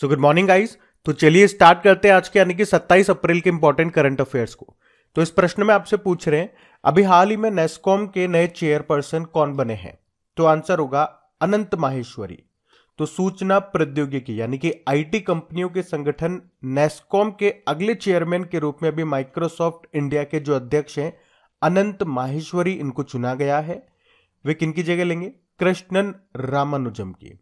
So good morning guys तो चलिए start करते हैं आज के, यानी कि 27 अप्रैल के इंपॉर्टेंट करंट अफेयर्स को। तो इस प्रश्न में आपसे पूछ रहे हैं, अभी हाल ही में नेस्कॉम के नए चेयरपर्सन कौन बने हैं? तो आंसर होगा अनंत माहेश्वरी। तो सूचना प्रौद्योगिकी, यानी कि आईटी कंपनियों के संगठन नेस्कॉम के अगले चेयरमैन के रूप में अभी माइक्रोसॉफ्ट इंडिया के जो अध्यक्ष हैं, अनंत माहेश्वरी, इनको चुना गया है। वे किनकी जगह लेंगे? कृष्णन रामानुजम की।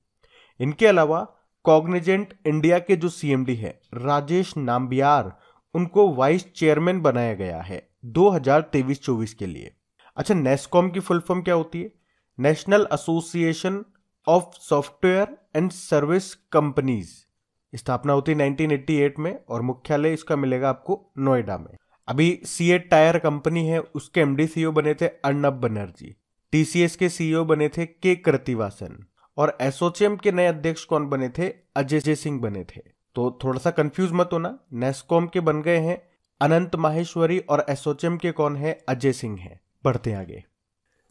इनके अलावा कॉग्निजेंट इंडिया के जो सीएमडी है, राजेश नाम्बियार, उनको वाइस चेयरमैन बनाया गया है 2023-24 के लिए। अच्छा नेस्कॉम की फुल फॉर्म क्या होती है? National association of software and service companies. स्थापना होती है 1988 में और मुख्यालय इसका मिलेगा आपको नोएडा में। अभी सी टायर कंपनी है, उसके एमडी सीईओ बने थे अर्नब बनर्जी। टीसीएस के सीईओ बने थे के कृतिवासन। और एसोचेम के नए अध्यक्ष कौन बने थे? अजय सिंह बने थे। तो थोड़ा सा कंफ्यूज मत होना। नेस्कॉम के बन गए हैं। अनंत माहेश्वरी और एसोचेम के कौन है? अजय सिंह है। बढ़ते आगे।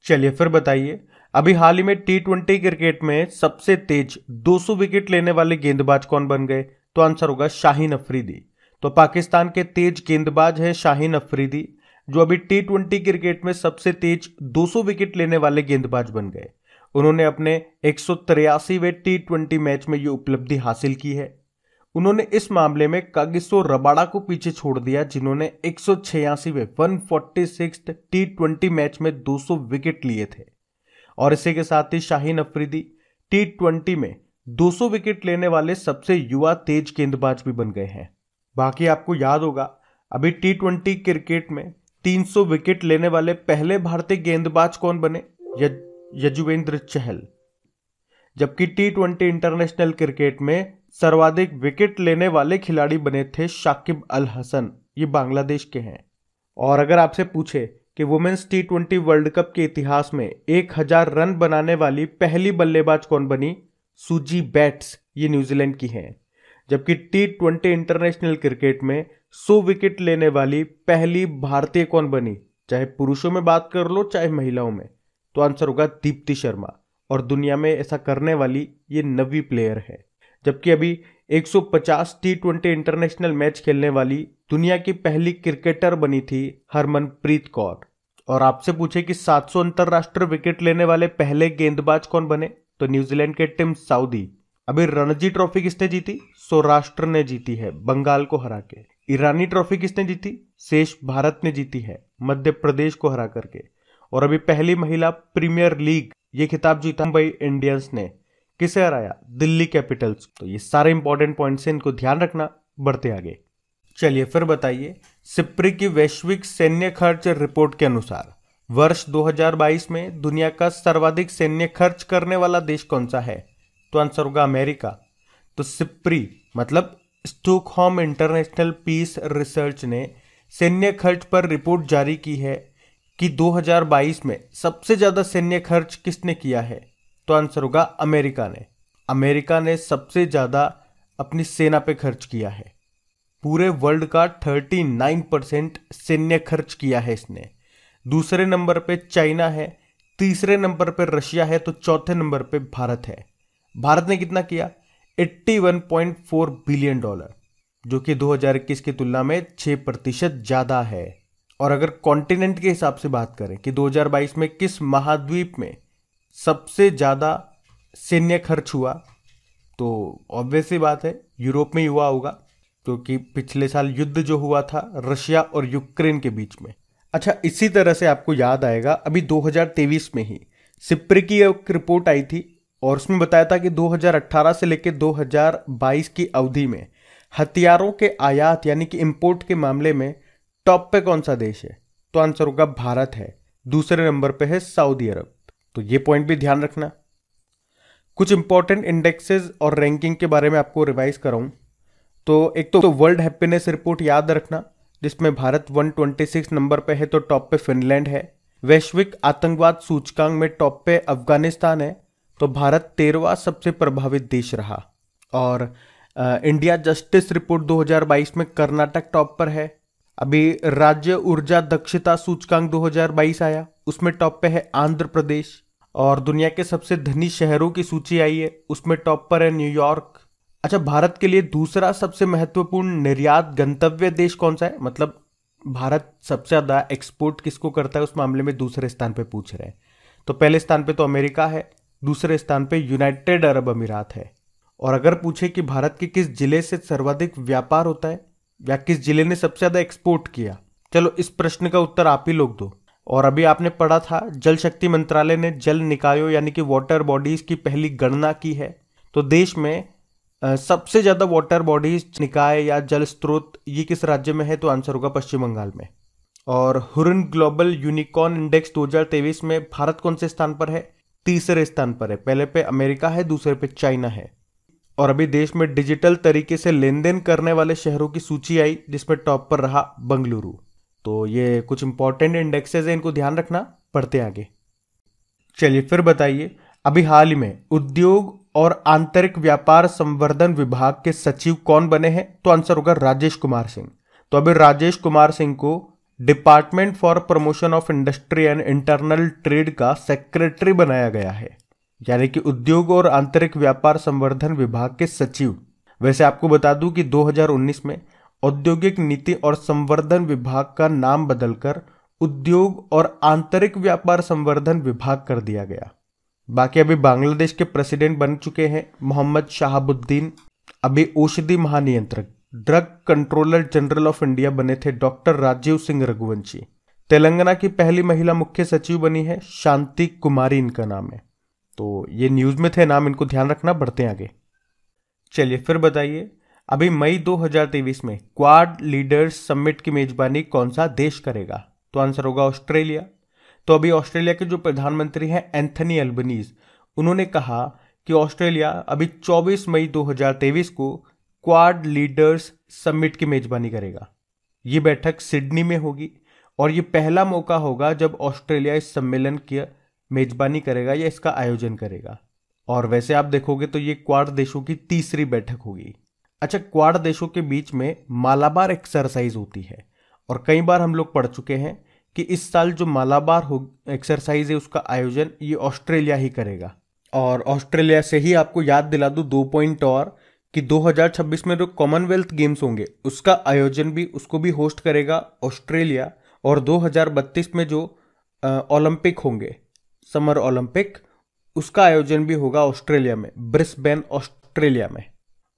चलिए फिर बताइए। अभी हाल ही में टी ट्वेंटी क्रिकेट में सबसे तेज 200 विकेट लेने वाले गेंदबाज कौन बन गए? तो आंसर होगा शाहीन अफरीदी। तो पाकिस्तान के तेज गेंदबाज है शाहीन अफरीदी, जो अभी टी ट्वेंटी क्रिकेट में सबसे तेज 200 विकेट लेने वाले गेंदबाज बन गए। उन्होंने अपने एक वे टी ट्वेंटी मैच में ये उपलब्धि हासिल की है। उन्होंने इस मामले में कागिसो रबाड़ा को पीछे छोड़ दिया, जिन्होंने एक वे वन टी ट्वेंटी मैच में 200 विकेट लिए थे। और इसी के साथ ही शाहीन अफरीदी टी ट्वेंटी में 200 विकेट लेने वाले सबसे युवा तेज गेंदबाज भी बन गए हैं। बाकी आपको याद होगा, अभी टी ट्वेंटी क्रिकेट में 300 विकेट लेने वाले पहले भारतीय गेंदबाज कौन बने यजुवेंद्र चहल। जबकि टी ट्वेंटी इंटरनेशनल क्रिकेट में सर्वाधिक विकेट लेने वाले खिलाड़ी बने थे शाकिब अल हसन। ये बांग्लादेश के हैं। और अगर आपसे पूछे कि women's T twenty world cup के इतिहास में एक हज़ार रन बनाने वाली पहली बल्लेबाज कौन बनी? सूजी बैट्स, ये न्यूजीलैंड की हैं। जबकि टी ट्वेंटी इंटरनेशनल क्रिकेट में सौ विकेट लेने वाली पहली भारतीय कौन बनी? चाहे पुरुषों में बात कर लो, चाहे महिलाओं में। तो आंसर होगा दीप्ति शर्मा। और दुनिया में ऐसा करने वाली ये नवी प्लेयर है। जबकि अभी 150 टी ट्वेंटी इंटरनेशनल मैच खेलने वाली दुनिया की पहली क्रिकेटर बनी थी हरमनप्रीत कौर। और आपसे पूछे कि 700 अंतरराष्ट्रीय विकेट लेने वाले पहले गेंदबाज कौन बने? तो न्यूजीलैंड के टिम साउदी। अभी रणजी ट्रॉफी किसने जीती? सौराष्ट्र ने जीती है, बंगाल को हरा के। ईरानी ट्रॉफी किसने जीती? शेष भारत ने जीती है, मध्य प्रदेश को हरा करके। और अभी पहली महिला प्रीमियर लीग, ये खिताब जीता मुंबई इंडियंस ने। किसे हराया? दिल्ली कैपिटल्स। तो ये सारे इंपॉर्टेंट पॉइंट्स हैं इनको ध्यान रखना, बढ़ते आगे। चलिए फिर बताइए, सिप्री की वैश्विक सैन्य खर्च रिपोर्ट के अनुसार, वर्ष 2022 में दुनिया का सर्वाधिक सैन्य खर्च करने वाला देश कौन सा है? तो आंसर होगा अमेरिका। तो सिप्री मतलब स्टोकहोम इंटरनेशनल पीस रिसर्च ने सैन्य खर्च पर रिपोर्ट जारी की है कि 2022 में सबसे ज़्यादा सैन्य खर्च किसने किया है? तो आंसर होगा अमेरिका ने। अमेरिका ने सबसे ज़्यादा अपनी सेना पे खर्च किया है। पूरे वर्ल्ड का 39 परसेंट सैन्य खर्च किया है इसने। दूसरे नंबर पे चाइना है, तीसरे नंबर पे रशिया है तो चौथे नंबर पे भारत है। भारत ने कितना किया? 81.4 बिलियन डॉलर, जो कि 2021 की तुलना में 6 प्रतिशत ज़्यादा है। और अगर कॉन्टिनेंट के हिसाब से बात करें कि 2022 में किस महाद्वीप में सबसे ज़्यादा सैन्य खर्च हुआ तो ऑब्वियस ही बात है, यूरोप में हुआ होगा, क्योंकि तो पिछले साल युद्ध जो हुआ था रशिया और यूक्रेन के बीच में। अच्छा इसी तरह से आपको याद आएगा, अभी 2023 में ही सिप्री की एक रिपोर्ट आई थी और उसमें बताया था कि 2018 से लेकर 2022 की अवधि में हथियारों के आयात, यानी कि इंपोर्ट के मामले में टॉप पे कौन सा देश है? तो आंसर होगा भारत है। दूसरे नंबर पे है सऊदी अरब। तो ये पॉइंट भी ध्यान रखना। कुछ इंपॉर्टेंट इंडेक्सेस और रैंकिंग के बारे में आपको रिवाइज कराऊं। तो एक तो, वर्ल्ड हैप्पीनेस रिपोर्ट याद रखना जिसमें भारत 126 नंबर पे है तो टॉप पे फिनलैंड है। वैश्विक आतंकवाद सूचकांक में टॉप पे अफ़गानिस्तान है तो भारत तेरहवा सबसे प्रभावित देश रहा। और आ, इंडिया जस्टिस रिपोर्ट 2022 में कर्नाटक टॉप पर है अभी राज्य ऊर्जा दक्षता सूचकांक 2022 आया। उसमें टॉप पे है आंध्र प्रदेश। और दुनिया के सबसे धनी शहरों की सूची आई है। उसमें टॉप पर है न्यूयॉर्क अच्छा भारत के लिए दूसरा सबसे महत्वपूर्ण निर्यात गंतव्य देश कौन सा है? मतलब भारत सबसे ज़्यादा एक्सपोर्ट किसको करता है? उस मामले में दूसरे स्थान पे पूछ रहे हैं। तो पहले स्थान पे तो अमेरिका है। दूसरे स्थान पे यूनाइटेड अरब अमीरात है। और अगर पूछे कि भारत के किस ज़िले से सर्वाधिक व्यापार होता है या किस ज़िले ने सबसे ज़्यादा एक्सपोर्ट किया? चलो, इस प्रश्न का उत्तर आप ही लोग दो। और अभी आपने पढ़ा था, जल शक्ति मंत्रालय ने जल निकायों यानी कि वाटर बॉडीज की पहली गणना की है। तो देश में सबसे ज़्यादा वाटर बॉडीज निकाय या जल स्रोत ये किस राज्य में है? तो आंसर होगा पश्चिम बंगाल में। और हुरन ग्लोबल यूनिकॉर्न इंडेक्स 2023 में भारत कौन से स्थान पर है? तीसरे स्थान पर है। पहले पे अमेरिका है, दूसरे पे चाइना है। और अभी देश में डिजिटल तरीके से लेन देन करने वाले शहरों की सूची आई, जिसमें टॉप पर रहा बंगलुरु। तो ये कुछ इंपॉर्टेंट इंडेक्सेस है, इनको ध्यान रखना, पढ़ते आगे। चलिए फिर बताइए, अभी हाल ही में उद्योग और आंतरिक व्यापार संवर्धन विभाग के सचिव कौन बने हैं? तो आंसर होगा राजेश कुमार सिंह। तो अभी राजेश कुमार सिंह को department for promotion of industry and internal trade का सेक्रेटरी बनाया गया है। यानी कि उद्योग और आंतरिक व्यापार संवर्धन विभाग के सचिव। वैसे आपको बता दूँ कि 2019 में औद्योगिक नीति और संवर्धन विभाग का नाम बदलकर उद्योग और आंतरिक व्यापार संवर्धन विभाग कर दिया गया। बाकी अभी बांग्लादेश के प्रेसिडेंट बन चुके हैं मोहम्मद शाहबुद्दीन, अभी औषधि महानियंत्रक, drug controller general of India बने थे डॉक्टर राजीव सिंह रघुवंशी। तेलंगाना की पहली महिला मुख्य सचिव बनी है शांति कुमारी इनका नाम है। तो ये न्यूज़ में थे, नाम इनको ध्यान रखना, बढ़ते आगे। चलिए, फिर बताइए, अभी मई 2023 में क्वाड लीडर्स समिट की मेजबानी कौन सा देश करेगा? तो आंसर होगा ऑस्ट्रेलिया। तो अभी ऑस्ट्रेलिया के जो प्रधानमंत्री हैं, एंथनी एल्बनीज उन्होंने कहा कि ऑस्ट्रेलिया अभी 24 मई 2023 को क्वाड लीडर्स समिट की मेजबानी करेगा। ये बैठक सिडनी में होगी और ये पहला मौका होगा जब ऑस्ट्रेलिया इस सम्मेलन की मेजबानी करेगा या इसका आयोजन करेगा। और वैसे आप देखोगे तो ये क्वाड देशों की तीसरी बैठक होगी। अच्छा क्वाड देशों के बीच में मालाबार एक्सरसाइज होती है। और कई बार हम लोग पढ़ चुके हैं कि इस साल जो मालाबार हो एक्सरसाइज है, उसका आयोजन ये ऑस्ट्रेलिया ही करेगा। और ऑस्ट्रेलिया से ही आपको याद दिला दूँ दो पॉइंट और कि 2026 में जो कॉमनवेल्थ गेम्स होंगे, उसका आयोजन भी, उसको भी होस्ट करेगा ऑस्ट्रेलिया। और 2032 में जो ओलंपिक होंगे समर ओलंपिक, उसका आयोजन भी होगा ऑस्ट्रेलिया में, ब्रिस्बेन, ऑस्ट्रेलिया में।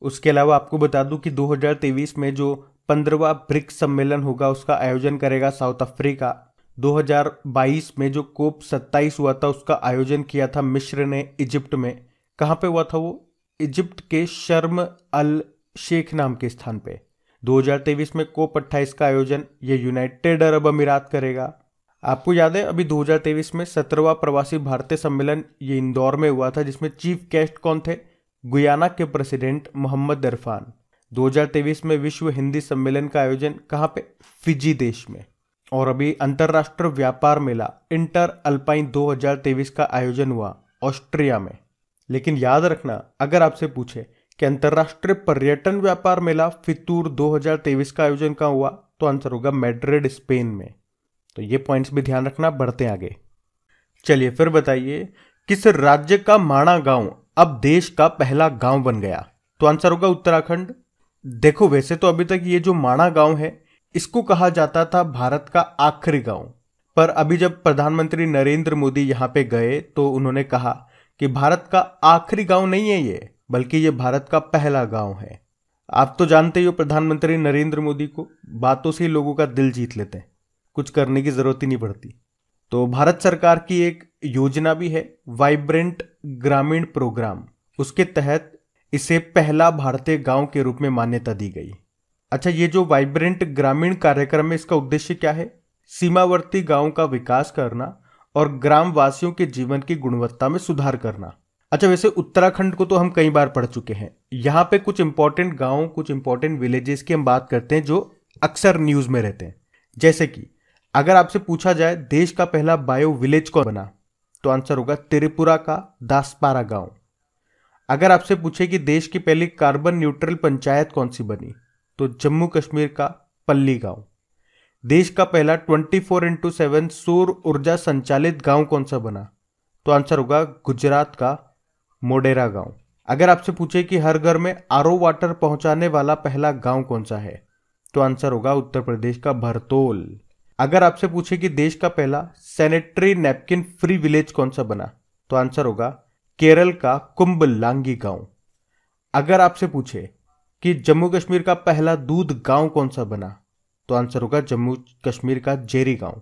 उसके अलावा आपको बता दूँ कि 2023 में जो पंद्रवा ब्रिक्स सम्मेलन होगा, उसका आयोजन करेगा साउथ अफ्रीका। 2022 में जो कोप 27 हुआ था, उसका आयोजन किया था मिश्र ने इजिप्ट में। कहाँ पे हुआ था वो? इजिप्ट के शर्म अल शेख नाम के स्थान पे। 2023 में कोप 28 का आयोजन, ये यूनाइटेड अरब अमीरात करेगा। आपको याद है, अभी 2023 में सत्रहवा प्रवासी भारतीय सम्मेलन ये इंदौर में हुआ था, जिसमें चीफ गेस्ट कौन थे? गुयाना के प्रेसिडेंट मोहम्मद इरफान। 2023 में विश्व हिंदी सम्मेलन का आयोजन कहाँ पे? फिजी देश में। और अभी अंतर्राष्ट्रीय व्यापार मेला, इंटर अल्पाइन 2023 का आयोजन हुआ, ऑस्ट्रिया में। लेकिन याद रखना, अगर आपसे पूछे कि अंतर्राष्ट्रीय पर्यटन व्यापार मेला फितूर 2023 का आयोजन कहाँ हुआ तो आंसर होगा मैड्रिड, स्पेन में। तो ये पॉइंट्स भी ध्यान रखना, बढ़ते आगे। चलिए, फिर बताइए, किस राज्य का माणा गाँव अब देश का पहला गाँव बन गया? तो आंसर होगा उत्तराखंड। देखो, वैसे तो अभी तक ये जो माणा गाँव है, इसको कहा जाता था भारत का आखिरी गाँव। पर अभी जब प्रधानमंत्री नरेंद्र मोदी यहाँ पे गए तो उन्होंने कहा कि भारत का आखिरी गाँव नहीं है ये, बल्कि ये भारत का पहला गाँव है। आप तो जानते ही हो प्रधानमंत्री नरेंद्र मोदी को, बातों से लोगों का दिल जीत लेते हैं। कुछ करने की ज़रूरत ही नहीं पड़ती। तो भारत सरकार की एक योजना भी है वाइब्रेंट ग्रामीण प्रोग्राम उसके तहत इसे पहला भारतीय गाँव के रूप में मान्यता दी गई। अच्छा ये जो वाइब्रेंट ग्रामीण कार्यक्रम है, इसका उद्देश्य क्या है? सीमावर्ती गाँव का विकास करना और ग्राम वासियों के जीवन की गुणवत्ता में सुधार करना। अच्छा वैसे उत्तराखंड को तो हम कई बार पढ़ चुके हैं। यहाँ पे कुछ इंपॉर्टेंट गाँव, कुछ इंपॉर्टेंट विलेजेस की हम बात करते हैं जो अक्सर न्यूज़ में रहते हैं। जैसे कि अगर आपसे पूछा जाए, देश का पहला बायो विलेज कौन बना? तो आंसर होगा त्रिपुरा का दासपारा गाँव। अगर आपसे पूछे कि देश की पहली कार्बन न्यूट्रल पंचायत कौन सी बनी तो जम्मू कश्मीर का पल्ली गाँव। देश का पहला 24 फोर इंटू सेवन सौर ऊर्जा संचालित गाँव कौन सा बना? तो आंसर होगा गुजरात का मोडेरा गाँव। अगर आपसे पूछे कि हर घर में आर वाटर पहुँचाने वाला पहला गाँव कौन सा है तो आंसर होगा उत्तर प्रदेश का भरतोल। अगर आपसे पूछे कि देश का पहला सैनिटरी नैपकिन फ्री विलेज कौन सा बना तो आंसर होगा, केरल का कुंभ लांगी गाँव। अगर आपसे पूछे कि जम्मू कश्मीर का पहला दूध गाँव कौन सा बना तो आंसर होगा जम्मू कश्मीर का जेरी गाँव।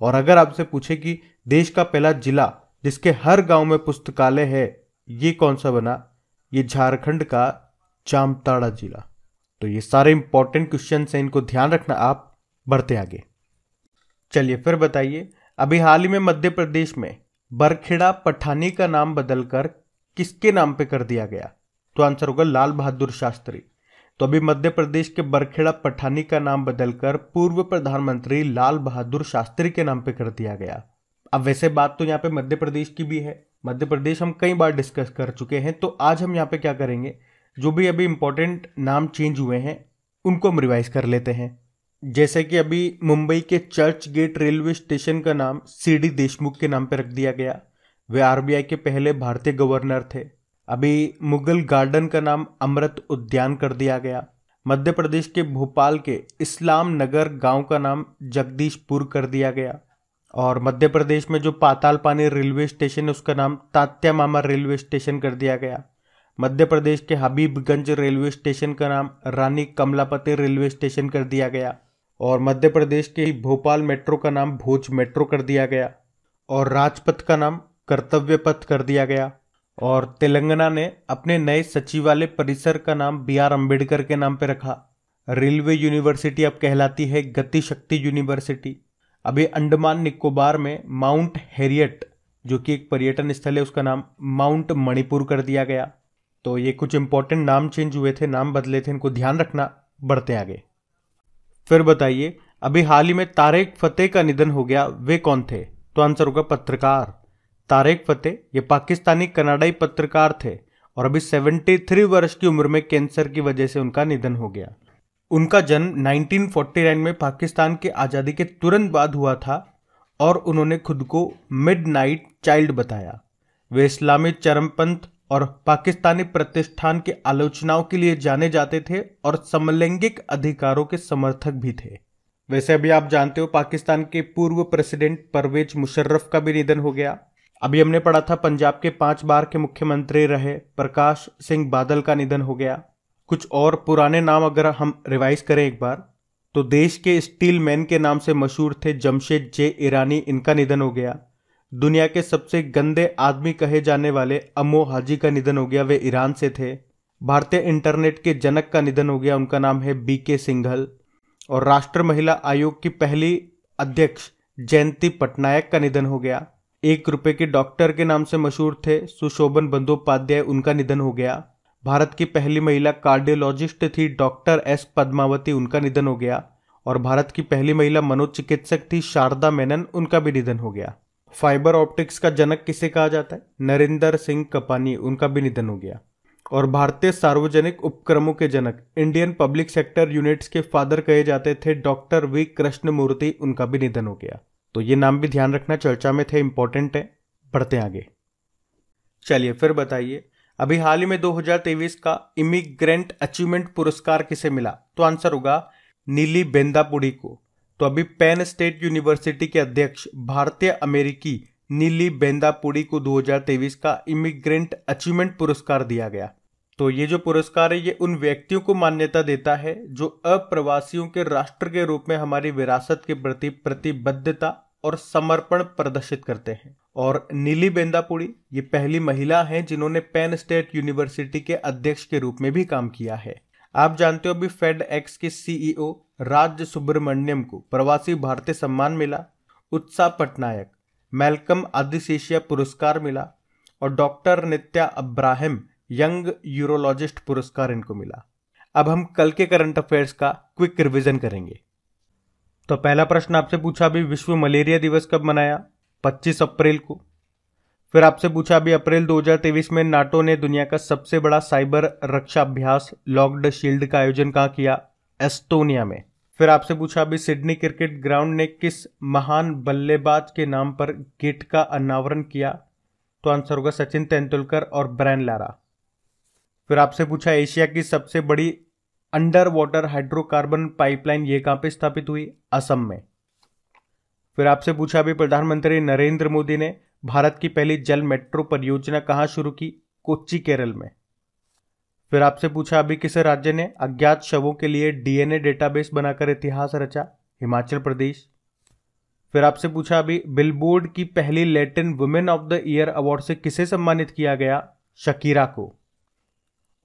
और अगर आपसे पूछे कि देश का पहला जिला जिसके हर गाँव में पुस्तकालय है, ये कौन सा बना, ये झारखंड का जामताड़ा जिला। तो ये सारे इंपॉर्टेंट क्वेश्चन हैं, इनको ध्यान रखना, आप बढ़ते आगे। चलिए फिर बताइए, अभी हाल ही में मध्य प्रदेश में बरखेड़ा पठानी का नाम बदलकर किसके नाम पे कर दिया गया? तो आंसर होगा लाल बहादुर शास्त्री। तो अभी मध्य प्रदेश के बरखेड़ा पठानी का नाम बदलकर पूर्व प्रधानमंत्री लाल बहादुर शास्त्री के नाम पे कर दिया गया। अब वैसे बात तो यहाँ पे मध्य प्रदेश की भी है। मध्य प्रदेश हम कई बार डिस्कस कर चुके हैं तो आज हम यहाँ पे क्या करेंगे? जो भी अभी इंपॉर्टेंट नाम चेंज हुए हैं, उनको हम रिवाइज कर लेते हैं। जैसे कि अभी मुंबई के चर्च गेट रेलवे स्टेशन का नाम सी डी देशमुख के नाम पर रख दिया गया। वे आरबीआई के पहले भारतीय गवर्नर थे। अभी मुगल गार्डन का नाम अमृत उद्यान कर दिया गया। मध्य प्रदेश के भोपाल के इस्लाम नगर गाँव का नाम जगदीशपुर कर दिया गया। और मध्य प्रदेश में जो पाताल पानी रेलवे स्टेशन है, उसका नाम तात्या मामा रेलवे स्टेशन कर दिया गया। मध्य प्रदेश के हबीबगंज रेलवे स्टेशन का नाम रानी कमलापति रेलवे स्टेशन कर दिया गया। और मध्य प्रदेश के भोपाल मेट्रो का नाम भोज मेट्रो कर दिया गया और राजपथ का नाम कर्तव्य पथ कर दिया गया और तेलंगाना ने अपने नए सचिवालय परिसर का नाम बी आर अंबेडकर के नाम पर रखा। रेलवे यूनिवर्सिटी अब कहलाती है गति शक्ति यूनिवर्सिटी। अभी अंडमान निकोबार में माउंट हेरियट, जो कि एक पर्यटन स्थल है, उसका नाम माउंट मणिपुर कर दिया गया। तो ये कुछ इंपॉर्टेंट नाम चेंज हुए थे, नाम बदले थे, इनको ध्यान रखना, बढ़ते आगे। फिर बताइए, अभी हाल ही में तारेक फतेह का निधन हो गया, वे कौन थे? तो आंसर होगा पत्रकार। तारेक फतेह, ये पाकिस्तानी कनाडाई पत्रकार थे और अभी 73 वर्ष की उम्र में कैंसर की वजह से उनका निधन हो गया। उनका जन्म 1949 में पाकिस्तान के आज़ादी के तुरंत बाद हुआ था और उन्होंने खुद को मिड चाइल्ड बताया। वे इस्लामी चरमपंथ और पाकिस्तानी प्रतिष्ठान के आलोचनाओं के लिए जाने जाते थे और समलैंगिक अधिकारों के समर्थक भी थे। वैसे अभी आप जानते हो पाकिस्तान के पूर्व प्रेसिडेंट परवेज मुशर्रफ का भी निधन हो गया। अभी हमने पढ़ा था पंजाब के पाँच बार के मुख्यमंत्री रहे प्रकाश सिंह बादल का निधन हो गया। कुछ और पुराने नाम अगर हम रिवाइज करें एक बार तो देश के स्टील मैन के नाम से मशहूर थे जमशेद जे ईरानी, इनका निधन हो गया। दुनिया के सबसे गंदे आदमी कहे जाने वाले अमो हाजी का निधन हो गया। वे ईरान से थे। भारतीय इंटरनेट के जनक का निधन हो गया। उनका नाम है बी के सिंघल। और राष्ट्र महिला आयोग की पहली अध्यक्ष जयंती पटनायक का निधन हो गया। एक रुपए के डॉक्टर के नाम से मशहूर थे। सुशोभन बंदोपाध्याय उनका निधन हो गया। भारत की पहली महिला कार्डियोलॉजिस्ट थी डॉक्टर एस पद्मावती, उनका निधन हो गया। और भारत की पहली महिला मनोचिकित्सक थी शारदा मेनन, उनका भी निधन हो गया। फाइबर ऑप्टिक्स का जनक किसे कहा जाता है? नरेंद्र सिंह कपानी, उनका भी निधन हो गया। और भारतीय सार्वजनिक उपक्रमों के जनक, इंडियन पब्लिक सेक्टर यूनिट्स के फादर कहे जाते थे डॉक्टर वी कृष्ण मूर्ति उनका भी निधन हो गया। तो ये नाम भी ध्यान रखना, चर्चा में थे इंपॉर्टेंट है। बढ़ते आगे। चलिए, फिर बताइए। अभी हाल ही में 2023 का इमिग्रेंट अचीवमेंट पुरस्कार किसे मिला? तो आंसर होगा नीली बेंदापुड़ी को। तो अभी पेन स्टेट यूनिवर्सिटी के अध्यक्ष भारतीय अमेरिकी नीली बेंदापुड़ी को 2023 का इमिग्रेंट अचीवमेंट पुरस्कार दिया गया। तो ये जो पुरस्कार है, ये उन व्यक्तियों को मान्यता देता है जो अप्रवासियों के राष्ट्र के रूप में हमारी विरासत के प्रति प्रतिबद्धता और समर्पण प्रदर्शित करते हैं। और नीली बेंदापुड़ी ये पहली महिला हैं जिन्होंने पेन स्टेट यूनिवर्सिटी के अध्यक्ष के रूप में भी काम किया है। आप जानते हो अभी फेड एक्स के सीईओ राज सुब्रमण्यम को प्रवासी भारतीय सम्मान मिला, उत्साह पटनायक, मेलकम आदिशेषिया पुरस्कार मिला और doctor Nithya Abraham, young urologist पुरस्कार इनको मिला। अब हम कल के करंट अफेयर्स का क्विक रिविजन करेंगे। तो पहला प्रश्न आपसे पूछा, अभी विश्व मलेरिया दिवस कब मनाया? 25 अप्रैल को। फिर आपसे पूछा, अभी अप्रैल 2023 में नाटो ने दुनिया का सबसे बड़ा साइबर रक्षा अभ्यास लॉकड शील्ड का आयोजन कहाँ किया? एस्टोनिया में। फिर आपसे पूछा, अभी सिडनी क्रिकेट ग्राउंड ने किस महान बल्लेबाज के नाम पर गेट का अनावरण किया? तो आंसर होगा सचिन तेंदुलकर और ब्रैन लारा। फिर आपसे पूछा, एशिया की सबसे बड़ी अंडर वाटर हाइड्रोकार्बन पाइपलाइन ये कहाँ पे स्थापित हुई? असम में। फिर आपसे पूछा, अभी प्रधानमंत्री नरेंद्र मोदी ने भारत की पहली जल मेट्रो परियोजना कहाँ शुरू की? कोच्चि, केरल में। फिर आपसे पूछा अभी किस राज्य ने अज्ञात शवों के लिए डीएनए डेटाबेस बनाकर इतिहास रचा? हिमाचल प्रदेश। फिर आपसे पूछा अभी बिलबोर्ड की पहली Latin women of the year award से किसे सम्मानित किया गया? शकीरा को।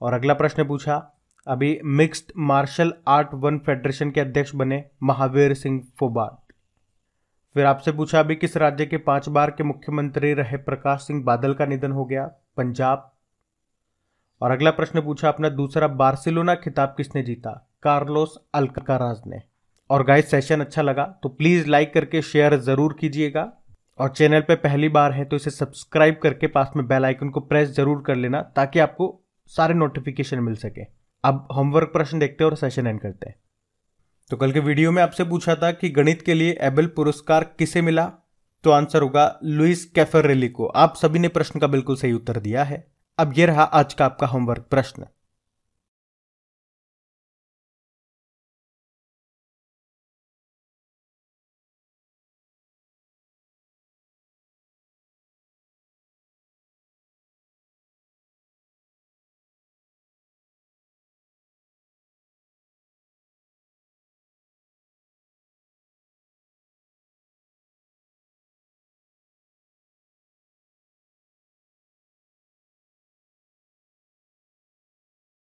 और अगला प्रश्न पूछा, अभी mixed martial art one federation के अध्यक्ष बने महावीर सिंह फोबाट फिर आपसे पूछा अभी किस राज्य के पाँच बार के मुख्यमंत्री रहे प्रकाश सिंह बादल का निधन हो गया? पंजाब। और अगला प्रश्न पूछा अपना दूसरा, बार्सिलोना खिताब किसने जीता? कार्लोस अल्काराज ने। और गाइस सेशन अच्छा लगा तो प्लीज़ लाइक करके शेयर ज़रूर कीजिएगा। और चैनल पे पहली बार है तो इसे सब्सक्राइब करके पास में बेल आइकन को प्रेस ज़रूर कर लेना, ताकि आपको सारे नोटिफिकेशन मिल सके। अब होमवर्क प्रश्न देखते हैं और सेशन एंड करते हैं। तो कल के वीडियो में आपसे पूछा था कि गणित के लिए एबल पुरस्कार किसे मिला? तो आंसर होगा लुइस कैफर को। आप सभी ने प्रश्न का बिल्कुल सही उत्तर दिया है। अब यह रहा आज का आपका होमवर्क प्रश्न।